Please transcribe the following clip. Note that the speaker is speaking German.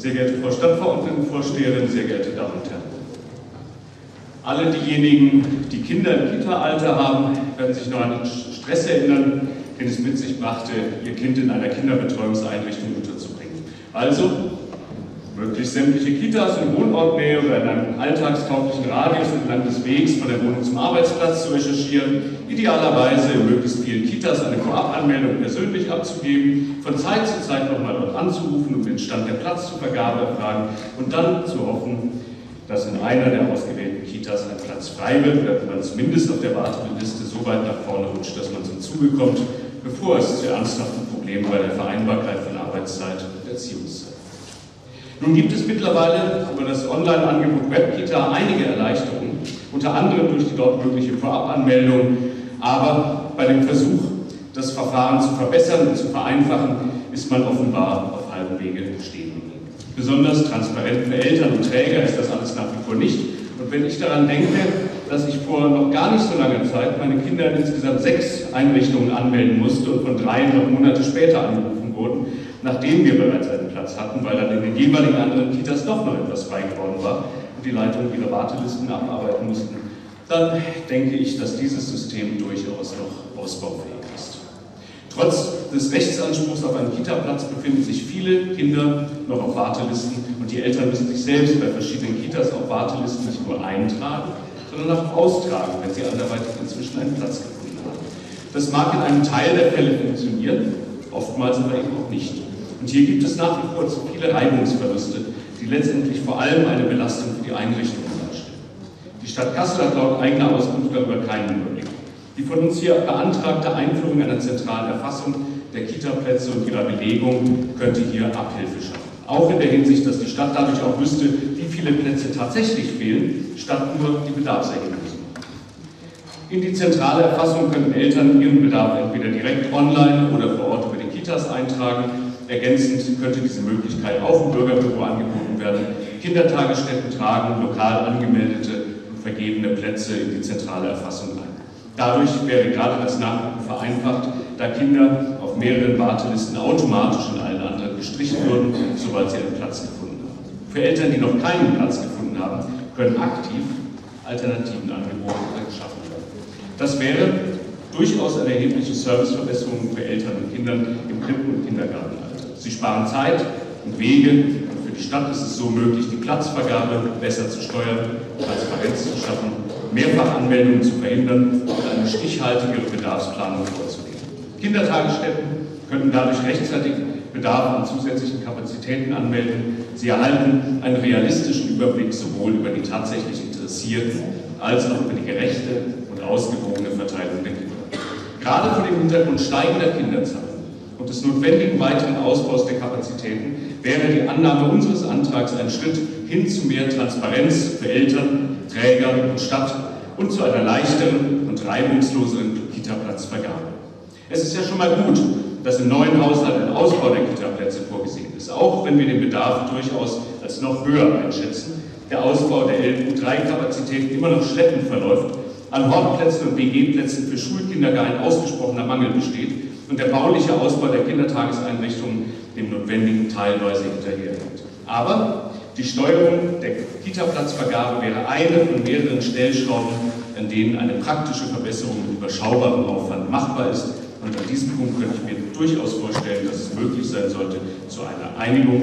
sehr geehrte Frau Stadtverordnetenvorsteherin, sehr geehrte Damen und Herren. Alle diejenigen, die Kinder im Kita-Alter haben, werden sich noch an den Stress erinnern, den es mit sich brachte, ihr Kind in einer Kinderbetreuungseinrichtung unterzubringen. Also möglichst sämtliche Kitas in Wohnortnähe oder in einem alltagstauglichen Radius entlang des Wegs von der Wohnung zum Arbeitsplatz zu recherchieren, idealerweise in möglichst vielen Kitas eine Vorabanmeldung persönlich abzugeben, von Zeit zu Zeit nochmal dort anzurufen, um den Stand der Platzzuvergabe erfragen und dann zu hoffen, dass in einer der ausgewählten Kitas ein Platz frei wird oder man zumindest auf der Warteliste so weit nach vorne rutscht, dass man zum Zuge kommt, bevor es zu ernsthaften Problemen bei der Vereinbarkeit von Arbeitszeit und Erziehungszeit nun gibt es mittlerweile über das Online-Angebot WebKita einige Erleichterungen, unter anderem durch die dort mögliche Vorabanmeldung, aber bei dem Versuch, das Verfahren zu verbessern und zu vereinfachen, ist man offenbar auf halbem Wege stehen geblieben. Besonders transparent für Eltern und Träger ist das alles nach wie vor nicht. Und wenn ich daran denke, dass ich vor noch gar nicht so langer Zeit meine Kinder in insgesamt sechs Einrichtungen anmelden musste und von drei noch Monate später angerufen wurden, nachdem wir bereits einen Platz hatten, weil dann in den jeweiligen anderen Kitas doch noch etwas frei geworden war und die Leitungen ihre Wartelisten abarbeiten mussten, dann denke ich, dass dieses System durchaus noch ausbaufähig ist. Trotz des Rechtsanspruchs auf einen Kita-Platz befinden sich viele Kinder noch auf Wartelisten und die Eltern müssen sich selbst bei verschiedenen Kitas auf Wartelisten nicht nur eintragen, sondern auch austragen, wenn sie anderweitig inzwischen einen Platz gefunden haben. Das mag in einem Teil der Fälle funktionieren, oftmals aber eben auch nicht. Und hier gibt es nach wie vor zu viele Reibungsverluste, die letztendlich vor allem eine Belastung für die Einrichtungen darstellen. Die Stadt Kassel hat laut eigener Auskunft darüber keinen Überblick. Die von uns hier beantragte Einführung einer zentralen Erfassung der Kita-Plätze und ihrer Belegung könnte hier Abhilfe schaffen. Auch in der Hinsicht, dass die Stadt dadurch auch wüsste, wie viele Plätze tatsächlich fehlen, statt nur die Bedarfserhebung zu machen. In die zentrale Erfassung können Eltern ihren Bedarf entweder direkt online oder vor Ort über die Kitas eintragen Ergänzend könnte diese Möglichkeit auch im Bürgerbüro angeboten werden. Kindertagesstätten tragen lokal angemeldete und vergebene Plätze in die zentrale Erfassung ein. Dadurch wäre gerade das Nachrücken vereinfacht, da Kinder auf mehreren Wartelisten automatisch in allen anderen gestrichen würden, sobald sie einen Platz gefunden haben. Für Eltern, die noch keinen Platz gefunden haben, können aktiv Alternativen angeboten oder geschaffen werden. Das wäre durchaus eine erhebliche Serviceverbesserung für Eltern und Kindern im Krippen- und Kindergartenalter. Sie sparen Zeit und Wege und für die Stadt ist es so möglich, die Platzvergabe besser zu steuern, Transparenz zu schaffen, Mehrfachanmeldungen zu verhindern und eine stichhaltigere Bedarfsplanung vorzunehmen. Kindertagesstätten könnten dadurch rechtzeitig Bedarf an zusätzlichen Kapazitäten anmelden. Sie erhalten einen realistischen Überblick sowohl über die tatsächlich Interessierten als auch über die gerechte und ausgewogene Verteilung der Kinder. Gerade vor dem Hintergrund steigender Kinderzahlen und des notwendigen weiteren Ausbaus der Kapazitäten wäre die Annahme unseres Antrags ein Schritt hin zu mehr Transparenz für Eltern, Träger und Stadt und zu einer leichteren und reibungsloseren Kita-Platzvergabe. Es ist ja schon mal gut, dass im neuen Haushalt ein Ausbau der Kita-Plätze vorgesehen ist, auch wenn wir den Bedarf durchaus als noch höher einschätzen. Der Ausbau der LU3-Kapazitäten immer noch schleppend verläuft, an Hortplätzen und BG-Plätzen für Schulkinder ein ausgesprochener Mangel besteht und der bauliche Ausbau der Kindertageseinrichtungen dem notwendigen teilweise hinterherhängt. Aber die Steuerung der Kita-Platzvergabe wäre eine von mehreren Stellschrauben, an denen eine praktische Verbesserung mit überschaubarem Aufwand machbar ist. Und an diesem Punkt könnte ich mir durchaus vorstellen, dass es möglich sein sollte, zu einer Einigung